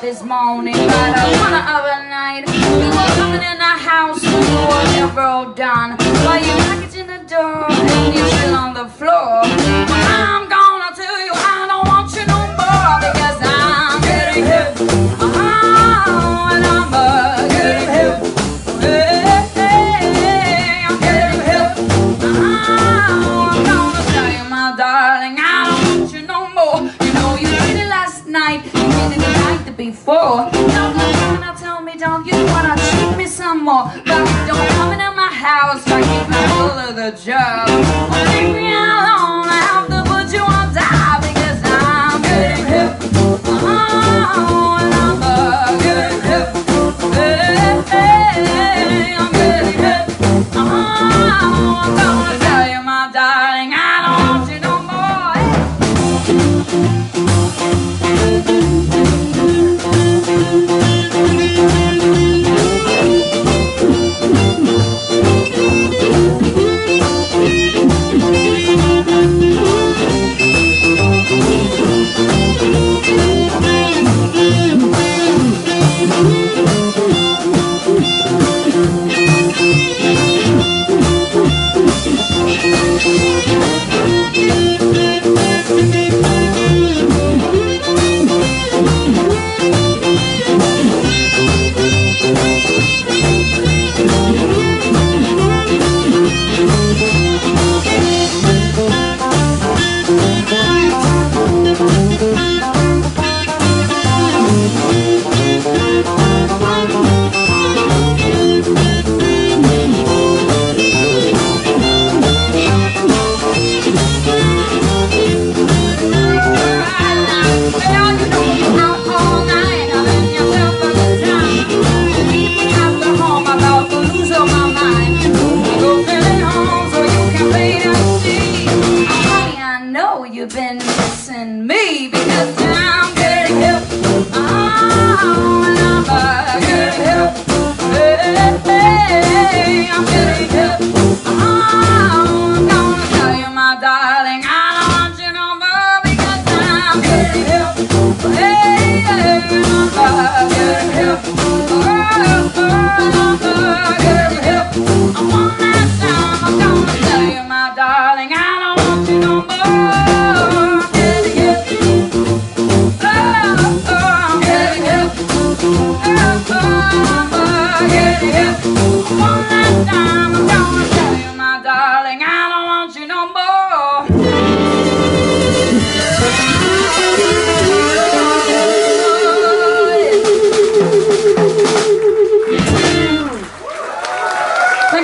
this morning, but I wanna other night. You were coming in the house, you were never done. But you packaging the door, and you're still on the floor. I'm gonna tell you I don't want you no more because I'm getting hip. Oh, and I'm uh, getting hip. Hey, I'm getting. Oh, I'm gonna tell you, my darling, I don't want you no more. You know you did it last night, you the night before. Now come on, tell me, don't you wanna treat me some more? But don't come into my house, I keep my full of the job.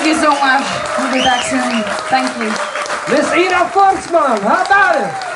Thank you so much. We'll be back soon. Thank you. Miss Ina Forsman, how about it?